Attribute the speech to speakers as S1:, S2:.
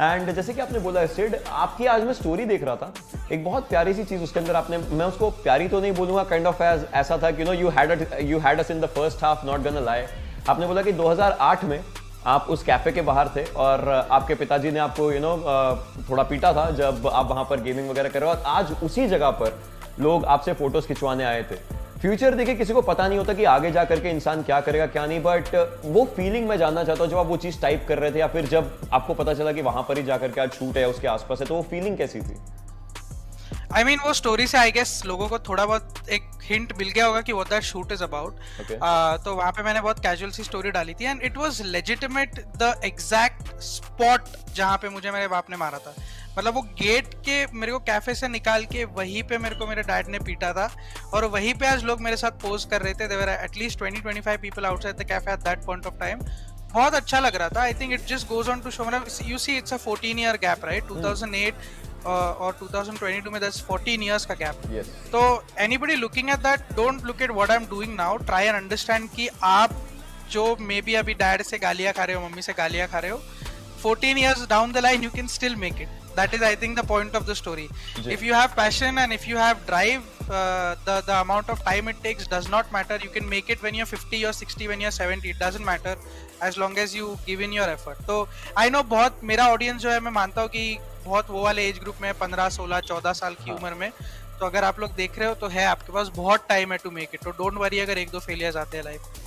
S1: And जैसे कि आपने बोला, सिड, आपकी आज मैं स्टोरी देख रहा था। एक बहुत प्यारी सी चीज़ उसके अंदर आपने, मैं उसको प्यारी तो नहीं बोलूँगा काइंड ऑफ़ एज ऐसा था कि no you had you had us in the first half not gonna lie आपने बोला कि 2008 में आप उस कैफ़े के बाहर थे और आपके पिताजी ने आपको यू नो थोड़ा पीटा था जब आप वहाँ पर गेमिंग वगैरह कर रहे हो। और आज उसी जगह पर लोग आपसे फ़ोटोज़ खिंचवाने आए थे। फ्यूचर देखिए किसी को पता नहीं होता कि आगे जा करके इंसान क्या करेगा क्या नहीं बट वो फीलिंग मैं जानना चाहता हूँ जब आप वो चीज़ टाइप कर रहे थे या फिर जब आपको पता चला कि वहाँ पर ही जाकर के आज शूट है उसके आसपास है तो वो फीलिंग कैसी थी?
S2: आई I मीन mean, वो स्टोरी से आई गेस लोगों को थोड़ा बहुत एक हिंट मिल गया होगा कि what that shoot is about तो वहाँ पे मैंने बहुत कैजुअल सी स्टोरी डाली थी and it was legitimate the exact spot जहाँ पे मुझे मेरे बाप ने मारा था। मतलब वो गेट के मेरे को कैफ़े से निकाल के वहीं पे मेरे को मेरे डैड ने पीटा था। और वहीं पे आज लोग मेरे साथ पोज कर रहे थे। There were at least twenty twenty five people outside the cafe at that point of time बहुत अच्छा लग रहा था। I think it just goes on to show मतलब you see it's a 14 year gap right 2008 और 2022 में that's 14 years का gap. तो anybody looking at that don't look at what I am doing now try and understand कि आप जो may be अभी dad से गालियाँ खा रहे हो मम्मी से गालियाँ खा रहे हो 14 years down the line you can still make it that is i think the point of the story yeah. if you have passion and if you have drive uh, the the amount of time it takes does not matter you can make it when you're 50 or 60 when you're 70 it doesn't matter as long as you give in your effort तो I know बहुत मेरा audience जो है मैं मानता हूँ कि बहुत वो वाले एज ग्रुप में 15 16 14 साल की उम्र में तो अगर आप लोग देख रहे हो तो है आपके पास बहुत टाइम है टू मेक इट तो डोंट वरी अगर एक दो फेलियर्स आते हैं लाइफ